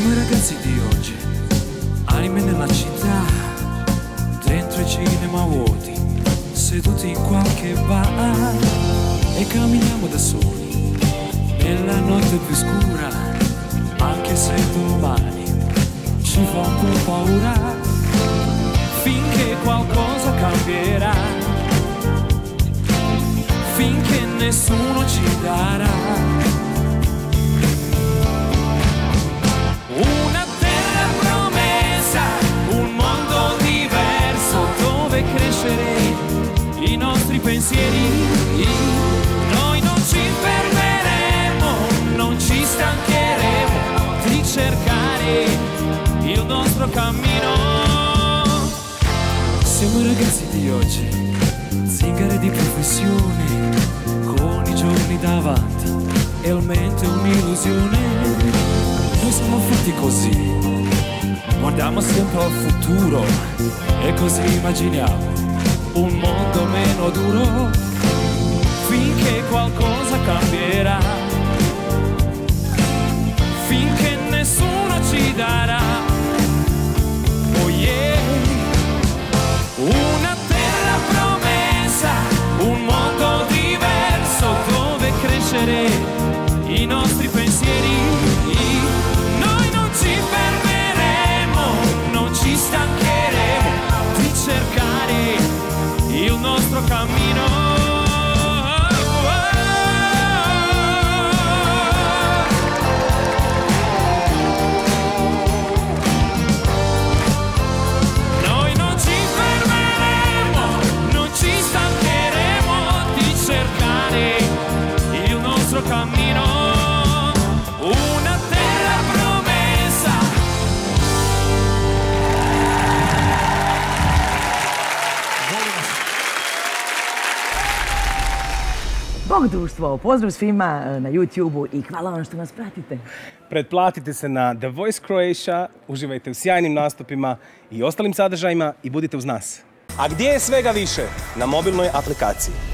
Siamo i ragazzi di oggi, anime nella città, dentro i cinema vuoti, seduti in qualche bar e camminiamo da soli, nella notte più scura, anche se domani ci fa un po' paura, finché qualcosa cambierà, finché nessuno ci darà. Pensieri. Noi non ci fermeremo, non ci stancheremo di cercare il nostro cammino. Siamo ragazzi di oggi, zingare di professione, con i giorni davanti e il mente un'illusione. Noi siamo fatti così, guardiamo sempre al futuro e così immaginiamo un mondo duro finché qualcosa il nostro Bog društvo, pozdrav svima e, na YouTube-u i hvala vam što nas pratite. Pretplatite se na The Voice Croatia, uživajte u sjajnim nastupima i ostalim sadržajima i budite uz nas. A gdje je svega više? Na mobilnoj aplikaciji.